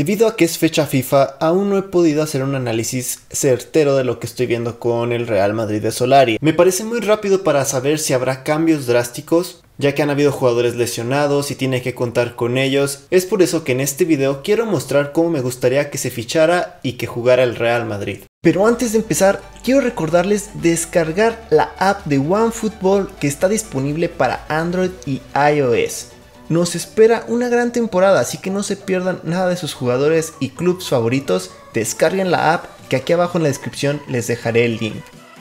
Debido a que es fecha FIFA, aún no he podido hacer un análisis certero de lo que estoy viendo con el Real Madrid de Solari. Me parece muy rápido para saber si habrá cambios drásticos, ya que han habido jugadores lesionados y tiene que contar con ellos. Es por eso que en este video quiero mostrar cómo me gustaría que se fichara y que jugara el Real Madrid. Pero antes de empezar, quiero recordarles descargar la app de OneFootball que está disponible para Android y iOS. Nos espera una gran temporada, así que no se pierdan nada de sus jugadores y clubs favoritos. Descarguen la app que aquí abajo en la descripción les dejaré el link.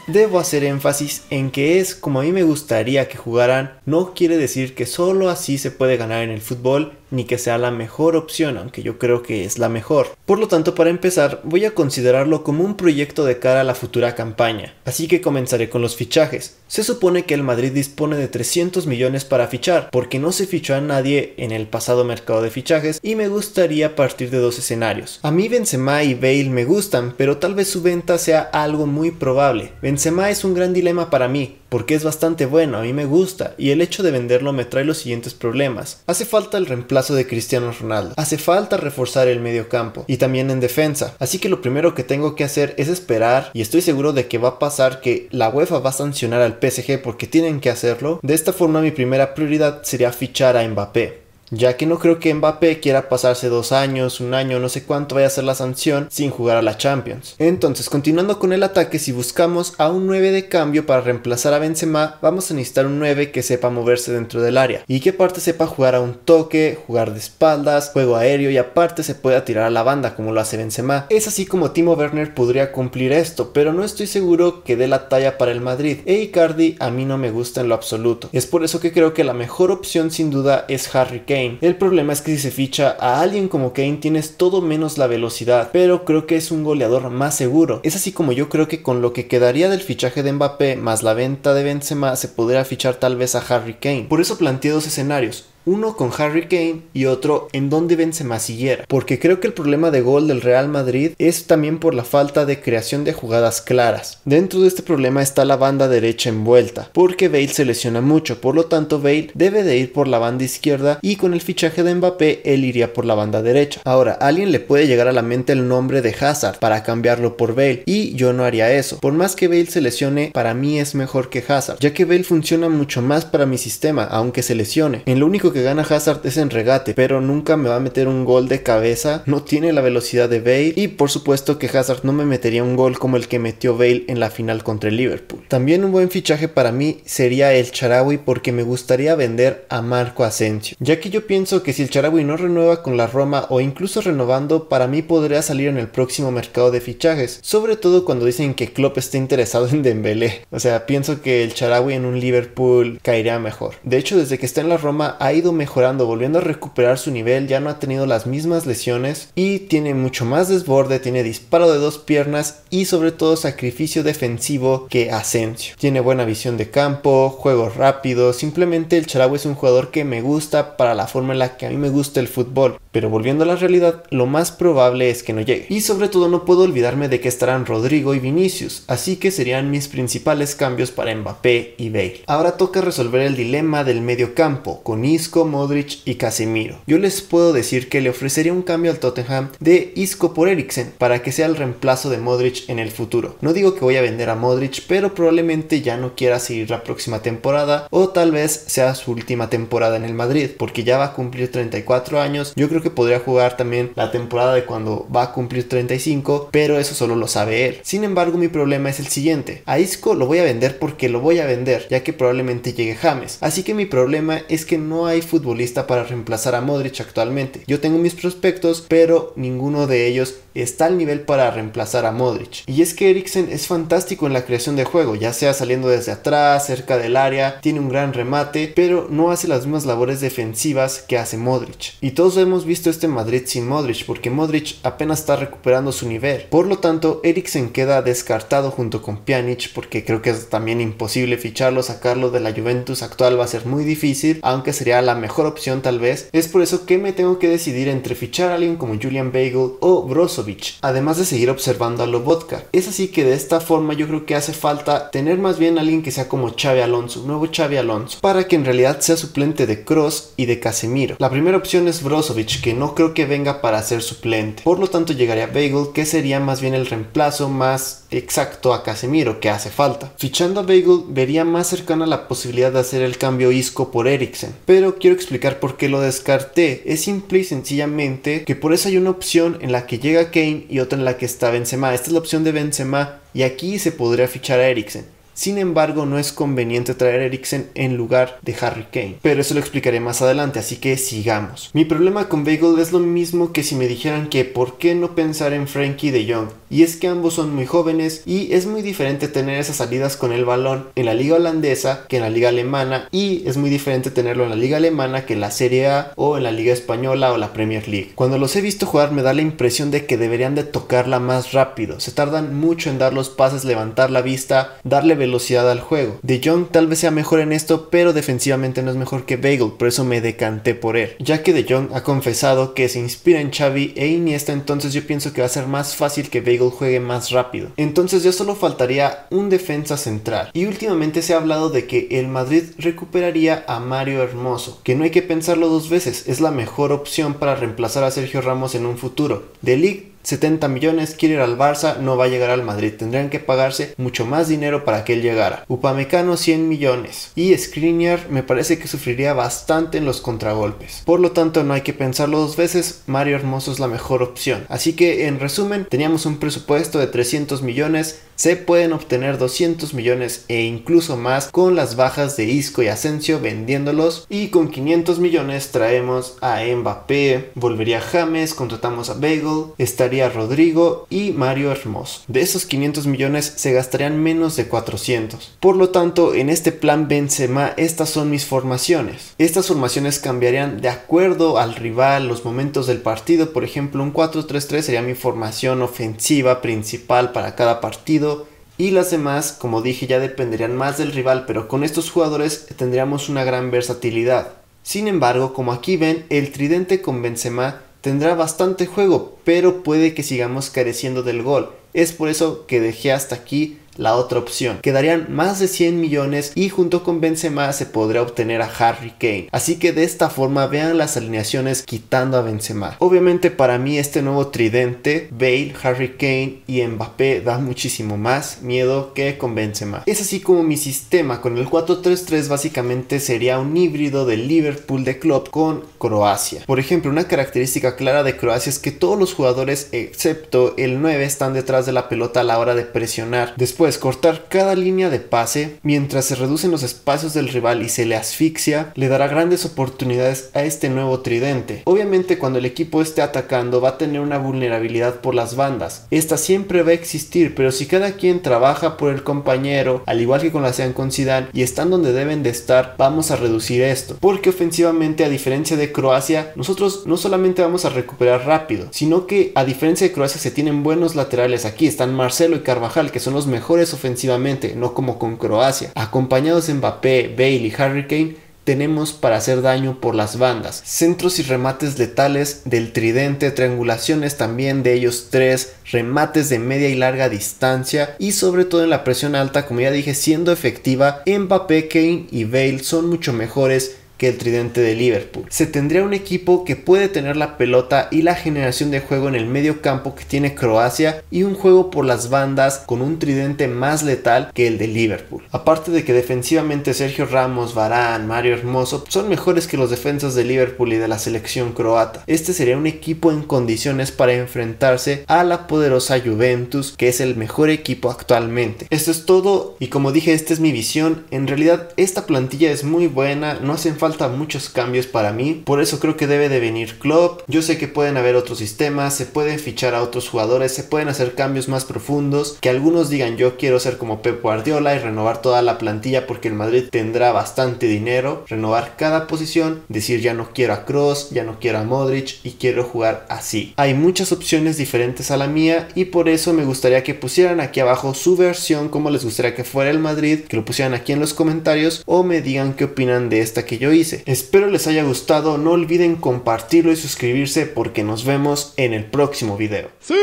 Debo hacer énfasis en que es como a mí me gustaría que jugaran, no quiere decir que solo así se puede ganar en el fútbol, ni que sea la mejor opción, aunque yo creo que es la mejor. Por lo tanto, para empezar, voy a considerarlo como un proyecto de cara a la futura campaña, así que comenzaré con los fichajes. Se supone que el Madrid dispone de 300 millones para fichar, porque no se fichó a nadie en el pasado mercado de fichajes y me gustaría partir de dos escenarios. A mí Benzema y Bale me gustan, pero tal vez su venta sea algo muy probable. Benzema es un gran dilema para mí, porque es bastante bueno, a mí me gusta, y el hecho de venderlo me trae los siguientes problemas. Hace falta el reemplazo de Cristiano Ronaldo, hace falta reforzar el medio campo y también en defensa, así que lo primero que tengo que hacer es esperar y estoy seguro de que va a pasar que la UEFA va a sancionar al PSG porque tienen que hacerlo. De esta forma mi primera prioridad sería fichar a Mbappé ya que no creo que Mbappé quiera pasarse dos años, un año, no sé cuánto vaya a ser la sanción sin jugar a la Champions. Entonces, continuando con el ataque, si buscamos a un 9 de cambio para reemplazar a Benzema, vamos a necesitar un 9 que sepa moverse dentro del área y que aparte sepa jugar a un toque, jugar de espaldas, juego aéreo y aparte se pueda tirar a la banda como lo hace Benzema. Es así como Timo Werner podría cumplir esto, pero no estoy seguro que dé la talla para el Madrid. E Icardi a mí no me gusta en lo absoluto. Es por eso que creo que la mejor opción sin duda es Harry Kane el problema es que si se ficha a alguien como Kane tienes todo menos la velocidad, pero creo que es un goleador más seguro. Es así como yo creo que con lo que quedaría del fichaje de Mbappé más la venta de Benzema se podría fichar tal vez a Harry Kane. Por eso planteé dos escenarios uno con Harry Kane y otro en donde Benzema siguiera, porque creo que el problema de gol del Real Madrid es también por la falta de creación de jugadas claras. Dentro de este problema está la banda derecha envuelta, porque Bale se lesiona mucho, por lo tanto Bale debe de ir por la banda izquierda y con el fichaje de Mbappé él iría por la banda derecha. Ahora, alguien le puede llegar a la mente el nombre de Hazard para cambiarlo por Bale y yo no haría eso. Por más que Bale se lesione, para mí es mejor que Hazard, ya que Bale funciona mucho más para mi sistema, aunque se lesione. En lo único que gana Hazard es en regate, pero nunca me va a meter un gol de cabeza. No tiene la velocidad de Bale y por supuesto que Hazard no me metería un gol como el que metió Bale en la final contra el Liverpool. También un buen fichaje para mí sería el Charawi porque me gustaría vender a Marco Asensio, ya que yo pienso que si el Charawi no renueva con la Roma o incluso renovando, para mí podría salir en el próximo mercado de fichajes, sobre todo cuando dicen que Klopp está interesado en Dembélé. O sea, pienso que el Charawi en un Liverpool caería mejor. De hecho, desde que está en la Roma ha ido mejorando, volviendo a recuperar su nivel, ya no ha tenido las mismas lesiones y tiene mucho más desborde, tiene disparo de dos piernas y sobre todo sacrificio defensivo que Asensio. Tiene buena visión de campo, juego rápido, simplemente el Charabo es un jugador que me gusta para la forma en la que a mí me gusta el fútbol. Pero volviendo a la realidad, lo más probable es que no llegue. Y sobre todo no puedo olvidarme de que estarán Rodrigo y Vinicius, así que serían mis principales cambios para Mbappé y Bale. Ahora toca resolver el dilema del medio campo, con Isco, Modric y Casemiro. Yo les puedo decir que le ofrecería un cambio al Tottenham de Isco por Eriksen para que sea el reemplazo de Modric en el futuro. No digo que voy a vender a Modric, pero probablemente ya no quiera seguir la próxima temporada o tal vez sea su última temporada en el Madrid, porque ya va a cumplir 34 años. Yo creo que podría jugar también la temporada de cuando va a cumplir 35, pero eso solo lo sabe él. Sin embargo, mi problema es el siguiente. A Isco lo voy a vender porque lo voy a vender, ya que probablemente llegue James. Así que mi problema es que no hay futbolista para reemplazar a Modric actualmente. Yo tengo mis prospectos, pero ninguno de ellos está al nivel para reemplazar a Modric. Y es que Eriksen es fantástico en la creación de juego, ya sea saliendo desde atrás, cerca del área, tiene un gran remate, pero no hace las mismas labores defensivas que hace Modric. Y todos hemos visto este Madrid sin Modric, porque Modric apenas está recuperando su nivel. Por lo tanto, Eriksen queda descartado junto con Pjanic, porque creo que es también imposible ficharlo, sacarlo de la Juventus actual va a ser muy difícil, aunque sería la mejor opción tal vez. Es por eso que me tengo que decidir entre fichar a alguien como Julian Bagel o Brozovic, además de seguir observando a Lobotka. Es así que de esta forma yo creo que hace falta tener más bien a alguien que sea como Xavi Alonso, nuevo Xavi Alonso, para que en realidad sea suplente de Cross y de Casemiro. La primera opción es Brozovic, que no creo que venga para ser suplente. Por lo tanto llegaría Bagel, que sería más bien el reemplazo más exacto a Casemiro que hace falta. Fichando a Bagel vería más cercana la posibilidad de hacer el cambio Isco por Eriksen, pero quiero explicar por qué lo descarté. Es simple y sencillamente que por eso hay una opción en la que llega Kane y otra en la que está Benzema. Esta es la opción de Benzema y aquí se podría fichar a Eriksen. Sin embargo, no es conveniente traer a Eriksen en lugar de Harry Kane. Pero eso lo explicaré más adelante, así que sigamos. Mi problema con Bagel es lo mismo que si me dijeran que por qué no pensar en Frankie de Jong. Y es que ambos son muy jóvenes y es muy diferente tener esas salidas con el balón en la liga holandesa que en la liga alemana y es muy diferente tenerlo en la liga alemana que en la Serie A o en la liga española o la Premier League. Cuando los he visto jugar me da la impresión de que deberían de tocarla más rápido. Se tardan mucho en dar los pases, levantar la vista, darle velocidad al juego. De Jong tal vez sea mejor en esto, pero defensivamente no es mejor que Bagel, por eso me decanté por él. Ya que De Jong ha confesado que se inspira en Xavi e Iniesta, entonces yo pienso que va a ser más fácil que Bagel juegue más rápido. Entonces ya solo faltaría un defensa central. Y últimamente se ha hablado de que el Madrid recuperaría a Mario Hermoso, que no hay que pensarlo dos veces, es la mejor opción para reemplazar a Sergio Ramos en un futuro. De League 70 millones, quiere ir al Barça, no va a llegar al Madrid. Tendrían que pagarse mucho más dinero para que él llegara. Upamecano 100 millones. Y Skriniar me parece que sufriría bastante en los contragolpes. Por lo tanto, no hay que pensarlo dos veces. Mario Hermoso es la mejor opción. Así que, en resumen, teníamos un presupuesto de 300 millones. Se pueden obtener 200 millones e incluso más con las bajas de Isco y Asensio vendiéndolos. Y con 500 millones traemos a Mbappé, volvería James, contratamos a Bagel, estaría Rodrigo y Mario Hermoso. De esos 500 millones se gastarían menos de 400. Por lo tanto, en este plan Benzema estas son mis formaciones. Estas formaciones cambiarían de acuerdo al rival, los momentos del partido. Por ejemplo, un 4-3-3 sería mi formación ofensiva principal para cada partido. Y las demás, como dije, ya dependerían más del rival, pero con estos jugadores tendríamos una gran versatilidad. Sin embargo, como aquí ven, el tridente con Benzema tendrá bastante juego, pero puede que sigamos careciendo del gol. Es por eso que dejé hasta aquí la otra opción. Quedarían más de 100 millones y junto con Benzema se podrá obtener a Harry Kane. Así que de esta forma vean las alineaciones quitando a Benzema. Obviamente para mí este nuevo tridente, Bale, Harry Kane y Mbappé da muchísimo más miedo que con Benzema. Es así como mi sistema con el 4-3-3 básicamente sería un híbrido del Liverpool de Klopp con Croacia. Por ejemplo, una característica clara de Croacia es que todos los jugadores excepto el 9 están detrás de la pelota a la hora de presionar. Después cortar cada línea de pase mientras se reducen los espacios del rival y se le asfixia, le dará grandes oportunidades a este nuevo tridente. Obviamente cuando el equipo esté atacando va a tener una vulnerabilidad por las bandas. Esta siempre va a existir, pero si cada quien trabaja por el compañero, al igual que con la sean con Zidane, y están donde deben de estar, vamos a reducir esto. Porque ofensivamente, a diferencia de Croacia, nosotros no solamente vamos a recuperar rápido, sino que a diferencia de Croacia se tienen buenos laterales aquí. Están Marcelo y Carvajal, que son los mejores ofensivamente, no como con Croacia. Acompañados de Mbappé, Bale y Harry Kane, tenemos para hacer daño por las bandas. Centros y remates letales del tridente, triangulaciones también de ellos tres, remates de media y larga distancia y sobre todo en la presión alta, como ya dije, siendo efectiva, Mbappé, Kane y Bale son mucho mejores que el tridente de Liverpool. Se tendría un equipo que puede tener la pelota y la generación de juego en el medio campo que tiene Croacia y un juego por las bandas con un tridente más letal que el de Liverpool. Aparte de que defensivamente Sergio Ramos, Varane, Mario Hermoso son mejores que los defensas de Liverpool y de la selección croata. Este sería un equipo en condiciones para enfrentarse a la poderosa Juventus que es el mejor equipo actualmente. Esto es todo y como dije esta es mi visión. En realidad esta plantilla es muy buena, no hacen falta falta muchos cambios para mí, por eso creo que debe de venir Klopp. Yo sé que pueden haber otros sistemas, se pueden fichar a otros jugadores, se pueden hacer cambios más profundos, que algunos digan yo quiero ser como Pep Guardiola y renovar toda la plantilla porque el Madrid tendrá bastante dinero, renovar cada posición, decir ya no quiero a Cross, ya no quiero a Modric y quiero jugar así. Hay muchas opciones diferentes a la mía y por eso me gustaría que pusieran aquí abajo su versión como les gustaría que fuera el Madrid, que lo pusieran aquí en los comentarios o me digan qué opinan de esta que yo hice. Espero les haya gustado, no olviden compartirlo y suscribirse porque nos vemos en el próximo video. ¡Sí!